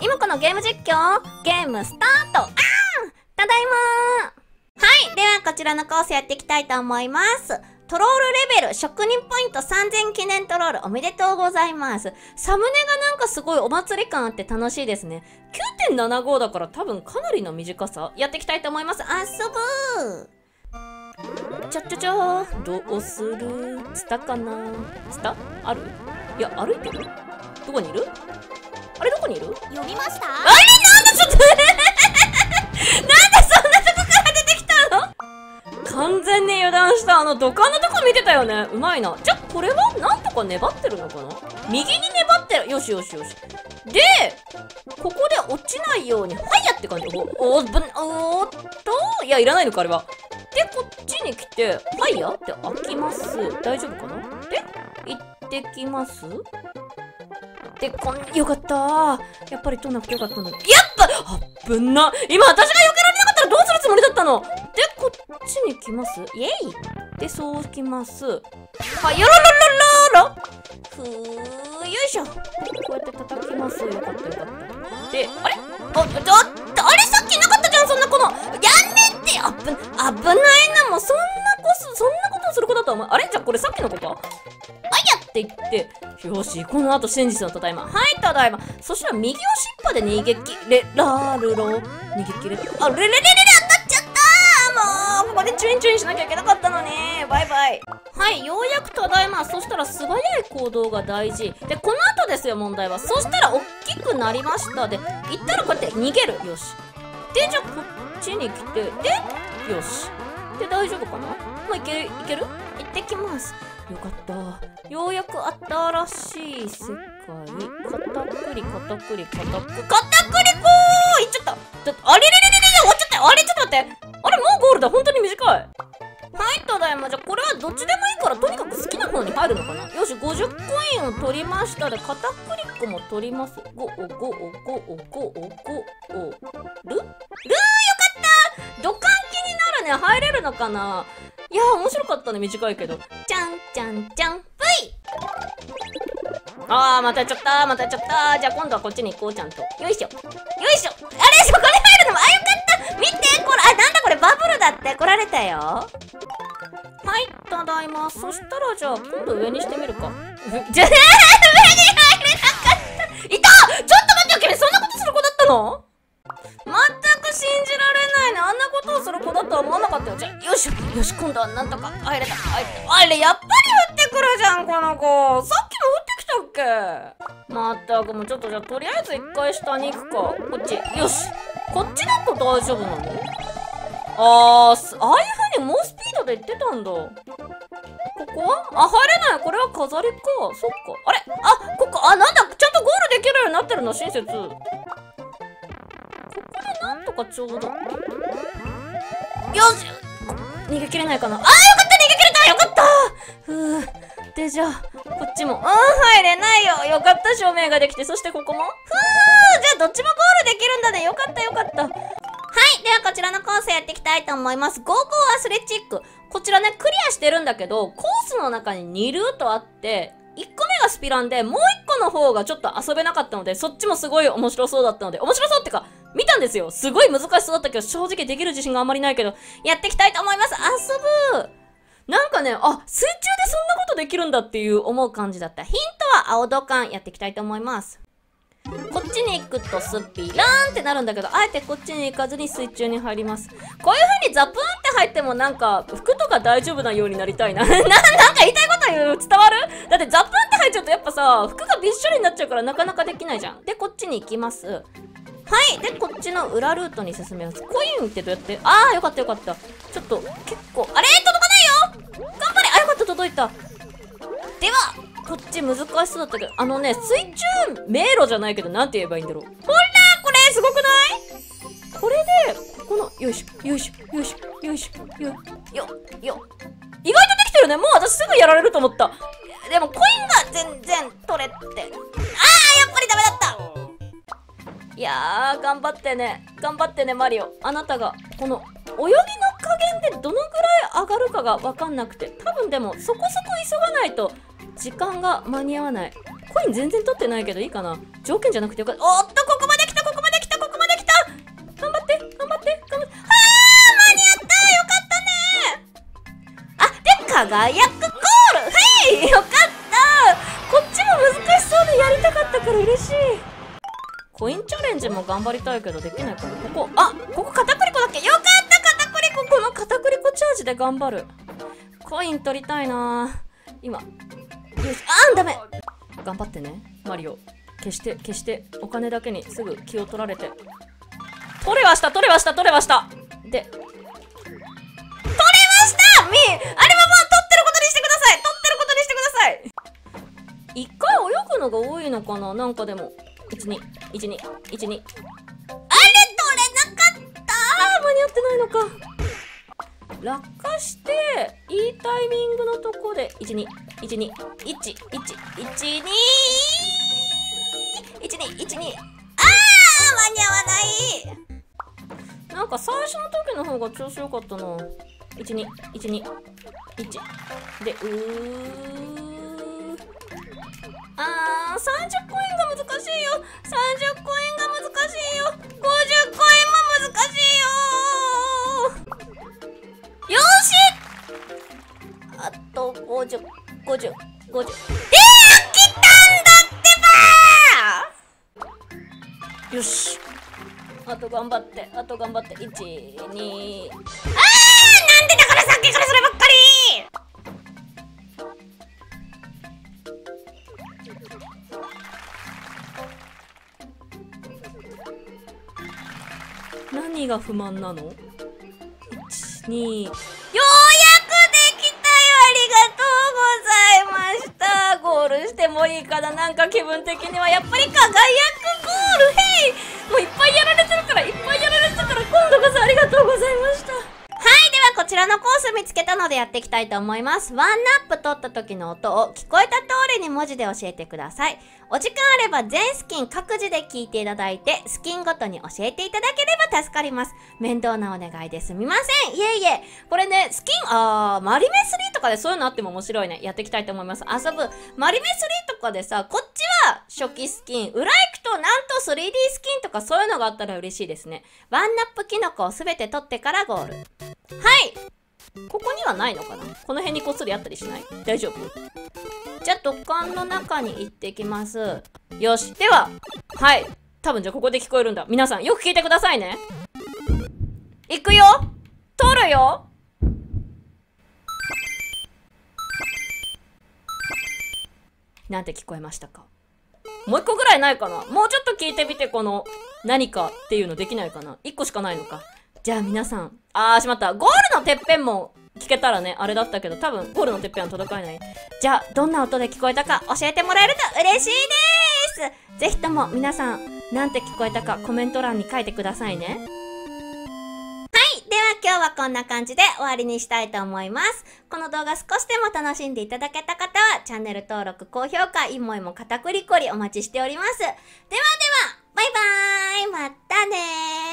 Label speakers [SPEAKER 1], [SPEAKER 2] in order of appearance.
[SPEAKER 1] 今このゲーム実況、ゲームスタートあーただいまーはい、ではこちらのコースやっていきたいと思います。トロールレベル、職人ポイント3000記念トロールおめでとうございます。サムネがなんかすごいお祭り感あって楽しいですね。9.75だから多分かなりの短さ。やっていきたいと思います。遊ぶーちょちょちょどうする？ツタかな？ツタある？いや、歩いてる？どこにいる？あれどこにいる？
[SPEAKER 2] 読みました？
[SPEAKER 1] あれなんでちょっとなんでそんなとこから出てきたの？完全に油断した。あの土管のとこ見てたよね。うまいな。じゃ、これは？なんとか粘ってるのかな？右に粘ってる。よしよしよし。で、ここで落ちないように、はいやって感じ。お、お、ぶん、おーっと、いや、いらないのか、あれは。で、こっちに来て、はいやって開きます。大丈夫かな？で、行ってきますで、こん、よかった。やっぱり取んなくてよかったんだ。やっぱあっぶんな。今私が避けられなかったらどうするつもりだったの？で、こっちに来ます？イェイ。で、そう来ます。は、よろろろろろ。ふー、よいしょ。こうやって叩きます。よかったよかった。で、あれ？あ、だ、あれさっきなかったじゃん、そんなこの。やんねって。あぶ、危ないな、もうそんなこそ、そんなことする子だと思う。あれ？じゃあこれさっきの子かって、よし、この後真実のただいま。はい、ただいま。そしたら右をしっぱで逃げきれ、ラールロ。逃げ切れ。あ、レレレレレ当たっちゃったもう、ここでチュインチュインしなきゃいけなかったのに。バイバイ。はい、ようやくただいま。そしたら素早い行動が大事。で、この後ですよ、問題は。そしたら大きくなりました。で、行ったらこうやって逃げる。よし。で、じゃあこっちに来て、で、よし。で、大丈夫かな？もういける、いける？行ってきます。よかった。ようやく新しい世界。片栗、片栗、片栗、片栗粉いっちゃっただあれれれれれれ終わっちゃったあれちょっと待ってあれもうゴールだ本当に短いはい、ただいま。じゃ、これはどっちでもいいから、とにかく好きな方に入るのかなよし、50コインを取りましたで、片栗粉も取ります。ご、お、ご、お、ご、お、ご、お、ご、お、るるーよった土管気になるね。入れるのかな？いやー、面白かったね。短いけど。じゃん、じゃん、じゃん、ぷいあー、またやっちゃったまたやっちゃったじゃあ今度はこっちに行こう、ちゃんと。よいしょ。よいしょあれそこに入るのもあ、よかった見てこれ、あ、なんだこれバブルだって来られたよ。はい、ただいま。そしたらじゃあ今度上にしてみるか。じゃあ、上に入れなかったいたちょっと待ってよ、君そんなことする子だったの？ね。あんなことをする子だとは思わなかったよ。じゃあ、よしよし、今度はなんとか入れた。入った。あれ、やっぱり降ってくるじゃん、この子。さっきも降ってきたっけ？まったくもうちょっとじゃあ、とりあえず一回下に行くか。こっち。よし。こっちだと大丈夫なの？あー、すああいう風に猛スピードで行ってたんだ。ここは？あ、入れない。これは飾りか。そっか。あれ？あ、ここ、あ、なんだ。ちゃんとゴールできるようになってるの、親切。ここでなんとかちょうど。よし逃げ切れないかなあー、よかった逃げ切れたよかったふう。で、じゃあ、こっちも。うん、入れないよ。よかった、証明ができて。そしてここも。ふうじゃあ、どっちもゴールできるんだね。よかった、よかった。はい。では、こちらのコースやっていきたいと思います。ゴーゴーアスレチック。こちらね、クリアしてるんだけど、コースの中に2ルートあって、1個目がスピランで、もう1個の方がちょっと遊べなかったので、そっちもすごい面白そうだったので、面白そうってか、見たんですよ。すごい難しそうだったけど、正直できる自信があんまりないけど、やっていきたいと思います。遊ぶなんかね、あ、水中でそんなことできるんだっていう思う感じだった。ヒントは青土管やっていきたいと思います。こっちに行くとスッピーラーンってなるんだけど、あえてこっちに行かずに水中に入ります。こういう風にザプーンって入ってもなんか、服とか大丈夫なようになりたいな。な、なんか言いたいこと言う？伝わる？だってザプーンって入っちゃうとやっぱさ、服がびっしょりになっちゃうからなかなかできないじゃん。で、こっちに行きます。はい。で、こっちの裏ルートに進めます。コインってどうやって？あー、よかったよかった。ちょっと、結構、あれ？届かないよ頑張れあ、よかった、届いた。では、こっち難しそうだったけど、あのね、水中迷路じゃないけど、なんて言えばいいんだろう。ほらこれ、すごくない？これで、ここの、よいしょ、よいしょ、よいしょ、よいしょ、よ、よ、よ。意外とできてるね。もう私すぐやられると思った。でも、コインが全然取れて。あー、いやー、頑張ってね。頑張ってね、マリオ。あなたが、この、泳ぎの加減でどのぐらい上がるかがわかんなくて。多分でも、そこそこ急がないと、時間が間に合わない。コイン全然取ってないけどいいかな。条件じゃなくてよかった。おっと、ここまで来た、ここまで来た、ここまで来た頑張って、頑張って、頑張って。はー間に合ったよかったねあ、で、輝くゴールはいよかったこっちも難しそうでやりたかったから嬉しい。コインチャレンジも頑張りたいけどできないからここ。あここ片栗粉だっけ？よかった片栗粉この片栗粉チャージで頑張る。コイン取りたいな。今。よし。あんダメ。頑張ってね。マリオ。決して決してお金だけにすぐ気を取られて。取れはした取れはした取れはした。で。取れました！みあれはもう取ってることにしてください。取ってることにしてください。一回泳ぐのが多いのかな？なんかでも。121212あれ取れなかった？間に合ってないのか。落下していいタイミングのとこで1212111112 1212あー間に合わない。なんか最初の時の方が調子良かったな。1212 1でうー。あー30コインが難しいよ。30コインが難しいよ。50コインも難しいよ。よし。あと505050 50えー、来たんだってばよし。あと頑張ってあと頑張って。1 2あーなんでだからさっきからそればっかり。何が不満なの ?1、2、ようやくできたよ。ありがとうございました。ゴールしてもいいかな。なんか気分的にはやっぱり輝くゴール。へいもういっぱいやられてるからいっぱいやられてるから今度こそありがとうございました。ちらのコース見つけたのでやっていきたいと思います。ワンナップ取った時の音を聞こえた通りに文字で教えてください。お時間あれば全スキン各自で聞いていただいてスキンごとに教えていただければ助かります。面倒なお願いですみません。いえいえ。これねスキンあーマリメ3とかでそういうのあっても面白いね。やっていきたいと思います。遊ぶ。マリメ3とかでさこっちは初期スキン。裏行くとなんと 3D スキンとかそういうのがあったら嬉しいですね。ワンナップキノコを全て取ってからゴール。はい。ここにはないのかな？この辺にこっそりあったりしない？大丈夫？じゃあ土管の中に行ってきます。よし。でははい。多分じゃあここで聞こえるんだ。皆さんよく聞いてくださいね。行くよ。取るよ。なんて聞こえましたか？もう一個ぐらいないかな？もうちょっと聞いてみてこの何かっていうのできないかな？一個しかないのか。じゃあ皆さんあーしまった。ゴールのてっぺんも聞けたらねあれだったけど多分ゴールのてっぺんは届かない。じゃあどんな音で聞こえたか教えてもらえると嬉しいです。ぜひとも皆さんなんて聞こえたかコメント欄に書いてくださいね。はい。では今日はこんな感じで終わりにしたいと思います。この動画少しでも楽しんでいただけた方はチャンネル登録、高評価、いもいも片栗粉りお待ちしております。ではでは、バイバーイ。またねー。